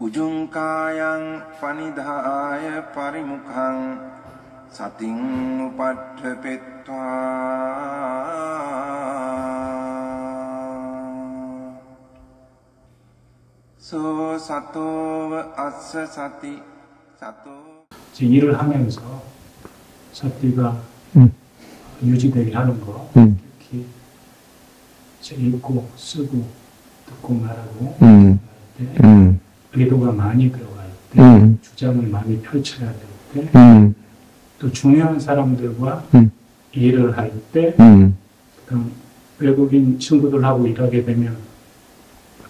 උජුංකායන් පනිදාය පරිමුඛං සතින් උපට්ඨපෙත්වා සෝ සතෝව අස්ස සති සතෝ 이제 일을 하면서 사띠가 음. 유지되게 하는 거 음. 이렇게 이제 읽고 쓰고 듣고 말하고 음. 할 때 음. 의도가 많이 들어갈 때 음. 주장을 많이 펼쳐야 될 때 음. 또 중요한 사람들과 음. 일을 할때 음. 그다음 외국인 친구들하고 일하게 되면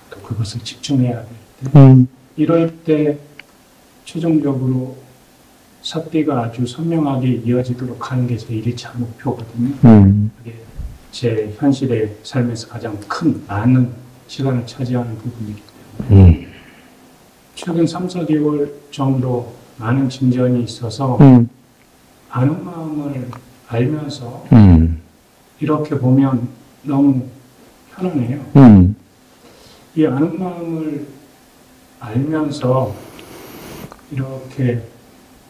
또 그것을 집중해야 될때 음. 이럴 때 최종적으로 사띠가 아주 선명하게 이어지도록 하는 게 제 1차 목표거든요. 음. 그게 제 현실의 삶에서 가장 큰, 많은 시간을 차지하는 부분이기 때문에 음. 최근 3, 4개월 정도 많은 진전이 있어서 음. 아는 마음을 알면서 음. 이렇게 보면 너무 편안해요. 음. 이 아는 마음을 알면서 이렇게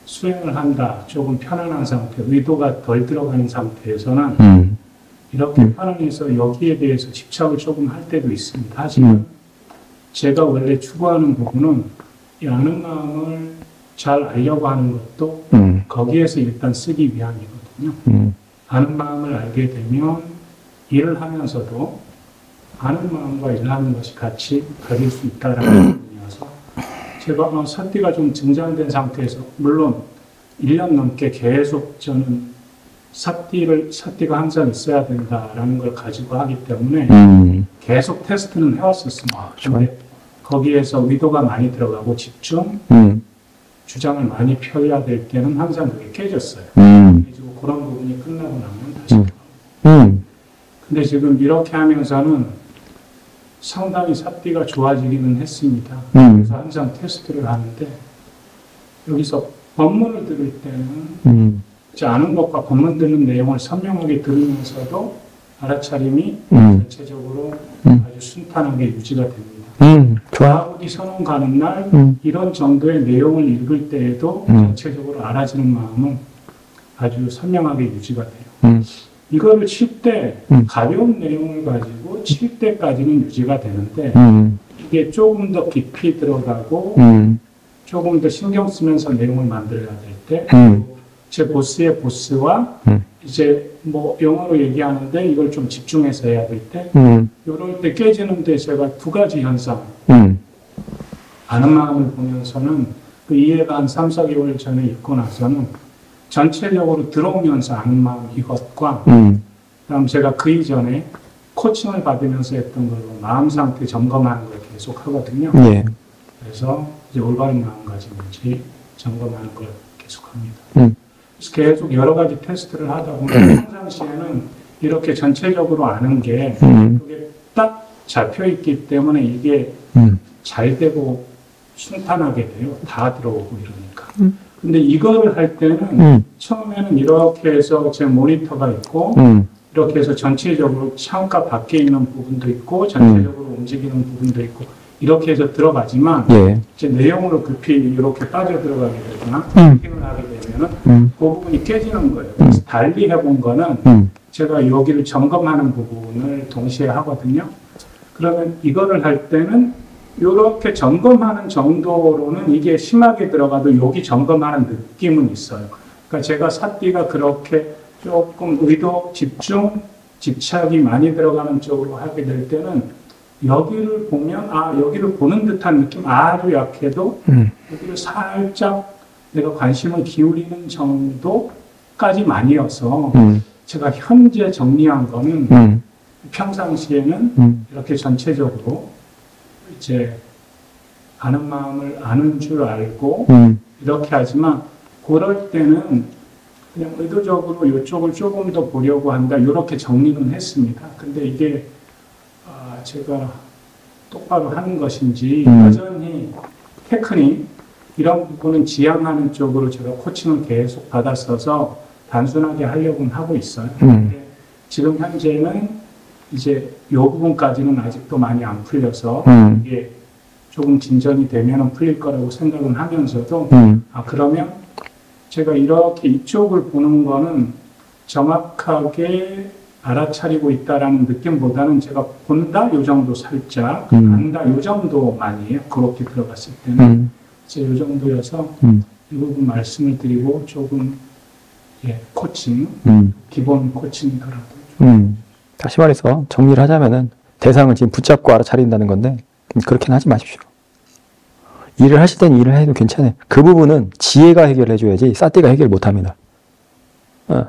수행을 한다. 조금 편안한 상태, 의도가 덜 들어가는 상태에서는 음. 이렇게 음. 편안해서 여기에 대해서 집착을 조금 할 때도 있습니다. 하지만 음. 제가 원래 추구하는 부분은 이 아는 마음을 잘 알려고 하는 것도 음. 거기에서 일단 쓰기 위함이거든요. 음. 아는 마음을 알게 되면 일을 하면서도 아는 마음과 일하는 것이 같이 가질 수 있다라는 부분이어서 제가 어, 사띠가 좀 증장된 상태에서 물론 1년 넘게 계속 저는 사띠를 사띠가 항상 있어야 된다라는 걸 가지고 하기 때문에 음. 계속 테스트는 해왔었습니다. 아. 근데 거기에서 의도가 많이 들어가고 집중, 음. 주장을 많이 펴야 될 때는 항상 그게 깨졌어요. 음. 그리고 그런 부분이 끝나고 나면 다시 음. 음. 근데 지금 이렇게 하면서는 상당히 삽비가 좋아지기는 했습니다. 음. 그래서 항상 테스트를 하는데 여기서 법문을 들을 때는 음. 아는 것과 법문 듣는 내용을 선명하게 들으면서도 알아차림이 음. 전체적으로 음. 아주 순탄하게 유지가 됩니다. 음. 과학이 선언 가는 날 음. 이런 정도의 내용을 읽을 때에도 음. 전체적으로 알아지는 마음은 아주 선명하게 유지가 돼요. 음. 이거를 칠때 음. 가벼운 내용을 가지고 칠 때까지는 유지가 되는데 음. 이게 조금 더 깊이 들어가고 음. 조금 더 신경 쓰면서 내용을 만들어야 될때제 음. 보스의 보스와 음. 이제 뭐 영어로 얘기하는데 이걸 좀 집중해서 해야 될 때 음. 이럴 때 깨지는데 제가 두 가지 현상 음. 아는 마음을 보면서는 그 이해가 한 3, 4개월 전에 있고 나서는 전체적으로 들어오면서 아는 마음 이것과 음. 그다음 제가 그 이전에 코칭을 받으면서 했던 걸로 마음 상태 점검하는 걸 계속 하거든요. 예. 그래서 이제 올바른 마음가짐인지 점검하는 걸 계속합니다. 음. 그래서 계속 여러 가지 테스트를 하다 보면 평상시에는 이렇게 전체적으로 아는 게 음. 그게 딱 잡혀 있기 때문에 이게 음. 잘 되고 순탄하게 돼요. 다 들어오고 이러니까. 음. 근데 이거를 할 때는 음. 처음에는 이렇게 해서 제 모니터가 있고 음. 이렇게 해서 전체적으로 창가 밖에 있는 부분도 있고 전체적으로 움직이는 부분도 있고 이렇게 해서 들어가지만 예. 이제 내용으로 급히 이렇게 빠져 들어가게 되거나 음. 하게 되면은 음. 그 부분이 깨지는 거예요. 그래서 달리 해본 거는 음. 제가 여기를 점검하는 부분을 동시에 하거든요. 그러면 이거를 할 때는 이렇게 점검하는 정도로는 이게 심하게 들어가도 여기 점검하는 느낌은 있어요. 그러니까 제가 사띠가 그렇게 조금 의도, 집중, 집착이 많이 들어가는 쪽으로 하게 될 때는 여기를 보면 아 여기를 보는 듯한 느낌 아주 약해도 음. 여기를 살짝 내가 관심을 기울이는 정도까지 많이어서 음. 제가 현재 정리한 거는 음. 평상시에는 음. 이렇게 전체적으로 이제 아는 마음을 아는 줄 알고 음. 이렇게 하지만 그럴 때는 그냥 의도적으로 이쪽을 조금 더 보려고 한다 이렇게 정리는 했습니다. 근데 이게 아, 제가 똑바로 하는 것인지 음. 여전히 테크닉 이런 부분은 지향하는 쪽으로 제가 코칭을 계속 받았어서 단순하게 하려고는 하고 있어요. 음. 지금 현재는 이제 이 부분까지는 아직도 많이 안 풀려서 음. 이게 조금 진전이 되면 풀릴 거라고 생각은 하면서도 음, 아 그러면 제가 이렇게 이쪽을 보는 거는 정확하게 알아차리고 있다라는 느낌보다는 제가 본다 요 정도 살짝 음. 안다 요 정도만이에요. 그렇게 들어갔을 때는 음, 이제 요 정도여서 음, 이 부분 말씀을 드리고 조금 예 코칭 음, 기본 코칭이더라고요. 음. 다시 말해서 정리를 하자면은 대상을 지금 붙잡고 알아차린다는 건데 그렇게는 하지 마십시오. 일을 하실 땐 일을 해도 괜찮아요. 그 부분은 지혜가 해결해 줘야지 사띠가 해결 못 합니다. 어.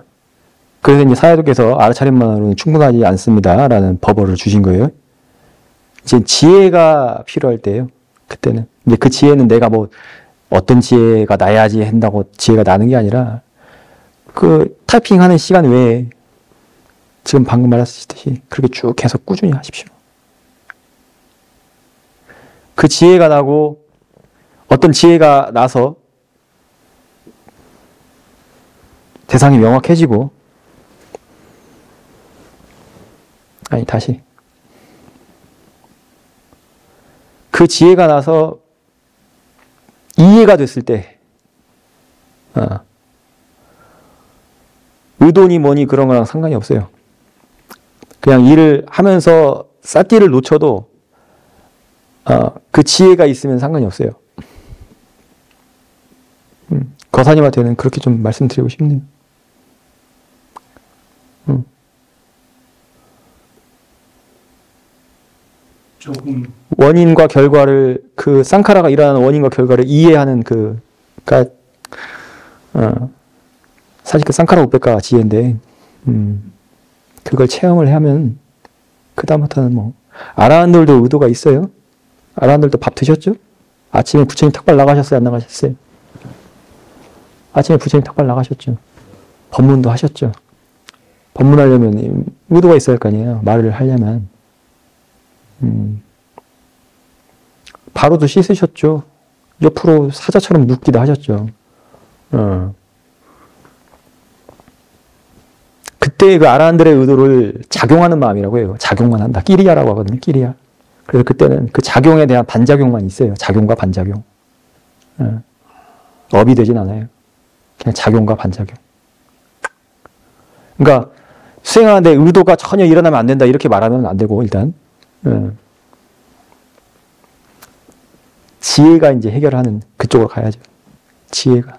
그래서 이제 사회도께서 알아차림만으로는 충분하지 않습니다라는 법어를 주신 거예요. 이제 지혜가 필요할 때예요. 그때는. 이제 그 지혜는 내가 뭐 어떤 지혜가 나야지 한다고 지혜가 나는 게 아니라 그 타이핑하는 시간 외에 지금 방금 말하셨듯이 그렇게 쭉 계속 꾸준히 하십시오. 그 지혜가 나고 어떤 지혜가 나서 대상이 명확해지고 아니 다시 그 지혜가 나서 이해가 됐을 때 어, 의도니 뭐니 그런 거랑 상관이 없어요. 그냥 일을 하면서 쌀띠를 놓쳐도 어, 그 지혜가 있으면 상관이 없어요. 음, 거사님한테는 그렇게 좀 말씀드리고 싶네요. 음, 조금 원인과 결과를 그 쌍카라가 일어나는 원인과 결과를 이해하는 그, 그니까 어, 사실 그 쌍카라 우백가 지혜인데, 음, 그걸 체험을 하면 그 다음부터는 뭐 아라한들도 의도가 있어요. 아라한들도 밥 드셨죠? 아침에 부처님 탁발 나가셨어요? 안 나가셨어요? 아침에 부처님 탁발 나가셨죠? 법문도 하셨죠? 법문하려면 의도가 있어야 할 거 아니에요. 말을 하려면. 음. 바로도 씻으셨죠. 옆으로 사자처럼 눕기도 하셨죠. 어. 그때 그 아라한들의 의도를 작용하는 마음이라고 해요. 작용만 한다. 끼리야라고 하거든요. 끼리야. 그래서 그때는 그 작용에 대한 반작용만 있어요. 작용과 반작용. 어. 업이 되진 않아요. 그냥 작용과 반작용. 그러니까 수행하는데 의도가 전혀 일어나면 안 된다 이렇게 말하면 안 되고 일단 어. 지혜가 이제 해결하는 그쪽으로 가야죠. 지혜가.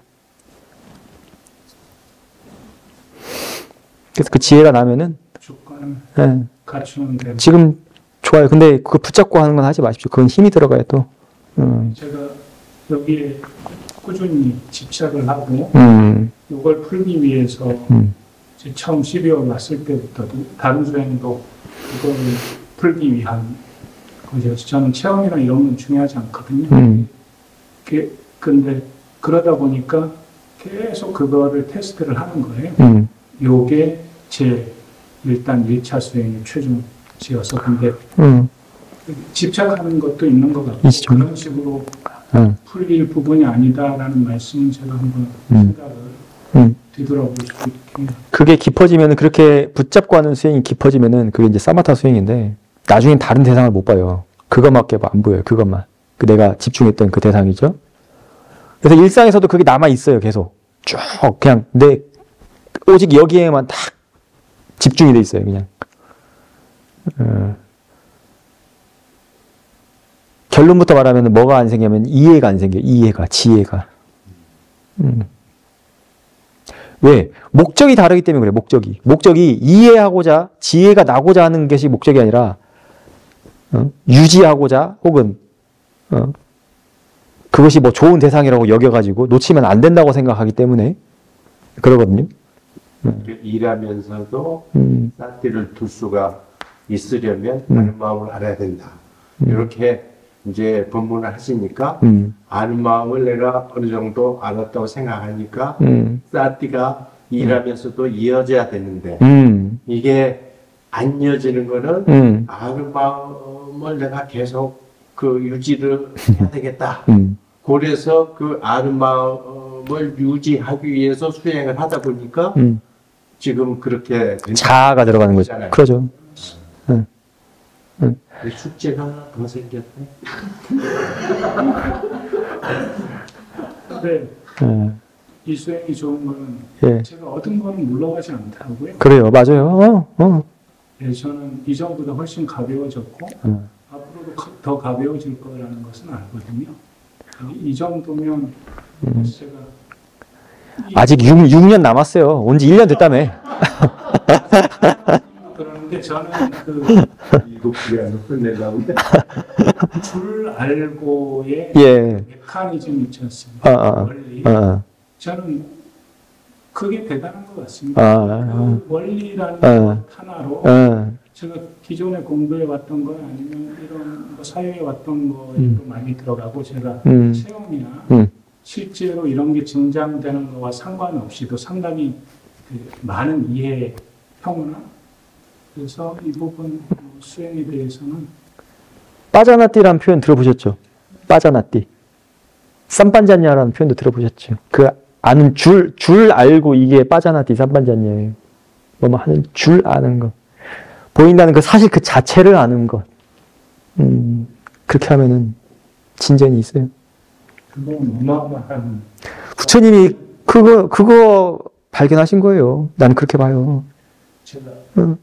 그래서 그 지혜가 나면은 예, 데 지금 좋아요. 근데 그거 붙잡고 하는 건 하지 마십시오. 그건 힘이 들어가요 또. 음, 제가 여기에 꾸준히 집착을 하고 음, 이걸 풀기 위해서 음, 처음 12월 왔을 때부터도 다른 수행도 그거를 풀기 위한 거죠. 저는 체험이나 이런 건 중요하지 않거든요. 음, 그- 근데 그러다 보니까 계속 그거를 테스트를 하는 거예요. 음, 요게 제 일단 1차 수행의 최종지어서 근데 음, 집착하는 것도 있는 것 같고 있죠. 그런 식으로 음, 풀릴 부분이 아니다라는 말씀은 제가 한번 음. 생각을 음. 뒤돌아볼 수 있게 그게 깊어지면은 그렇게 붙잡고 하는 수행이 깊어지면은 그게 이제 사마타 수행인데 나중엔 다른 대상을 못 봐요. 그것밖에 안 보여요. 그것만. 그 내가 집중했던 그 대상이죠. 그래서 일상에서도 그게 남아 있어요. 계속 쭉 그냥 내 오직 여기에만 딱 집중이 돼 있어요. 그냥. 어. 결론부터 말하면 뭐가 안 생기면 이해가 안 생겨요. 이해가, 지혜가. 음. 왜? 목적이 다르기 때문에 그래, 목적이. 목적이 이해하고자, 지혜가 나고자 하는 것이 목적이 아니라, 어? 유지하고자, 혹은, 어? 그것이 뭐 좋은 대상이라고 여겨가지고 놓치면 안 된다고 생각하기 때문에 그러거든요. 일하면서도 음, 쌀띠를 둘 수가 있으려면 음. 아는 마음을 알아야 된다. 이렇게 이제 본문을 하시니까 음, 아는 마음을 내가 어느 정도 알았다고 생각하니까 음, 쌀띠가 일하면서도 이어져야 되는데 음, 이게 안 이어지는 거는 음, 아는 마음을 내가 계속 그 유지를 해야 되겠다. 음, 그래서 그 아는 마음을 유지하기 위해서 수행을 하다 보니까 음. 지금 그렇게 된 자아가 들어가는 거죠. 그러죠. 네. 숙제가 하나 더 생겼네. 근데 예. 이 수행이 좋은 거는 예. 제가 얻은 거는 물러가지 않더라고요. 그래요. 맞아요. 어, 어. 예, 저는 이전보다 훨씬 가벼워졌고 음. 앞으로도 가- 더 가벼워질 거라는 것은 알거든요. 이, 이 정도면 음. 제가 이- 아직 6, 6년 남았어요. 온 지 1년 됐다며. 그러는데 저는 그 그래서 끝내려고. 줄 알고의 예. 메커니즘 있지 않습니까? 아, 아, 원리. 아, 아, 저는 그게 대단한 것 같습니다. 아, 아, 그 원리라는 아. 것 하나로 아, 제가 기존에 공부해 왔던 거 아니면 이런 거 사회에 왔던 거에도 음. 많이 들어가고 제가 음. 체험이나 음. 실제로 이런 게 증장되는 거와 상관없이도 상당히 그 많은 이해 평나 그래서 이 부분 수행에 대해서는 빠자나띠라는 표현 들어보셨죠? 빠자나띠. 쌈반자냐라는 표현도 들어보셨죠? 그 아는 줄, 줄 알고 이게 빠자나띠 쌈반자냐예요. 뭐뭐 하는 줄 아는 것. 보인다는 그 사실 그 자체를 아는 것. 음, 그렇게 하면은 진전이 있어요. 부처님이 그거, 그거 발견하신 거예요. 나는 그렇게 봐요. 제가 응.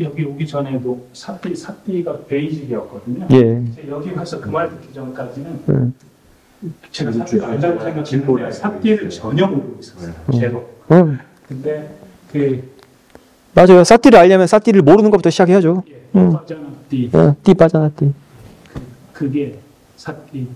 여기 오기 전에도 사띠 사띠가 베이직이었거든요. 예. 여기 와서 그 말 듣기 전까지는 응. 제가 알다고 생각했는데 사띠를 전혀 모르고 있었어요. 제로. 응. 근데 그 맞아요. 사띠를 알려면 사띠를 모르는 것부터 시작해야죠. 예, 응. 빠져나 띠 어, 띠 빠자나띠. 그게 사띠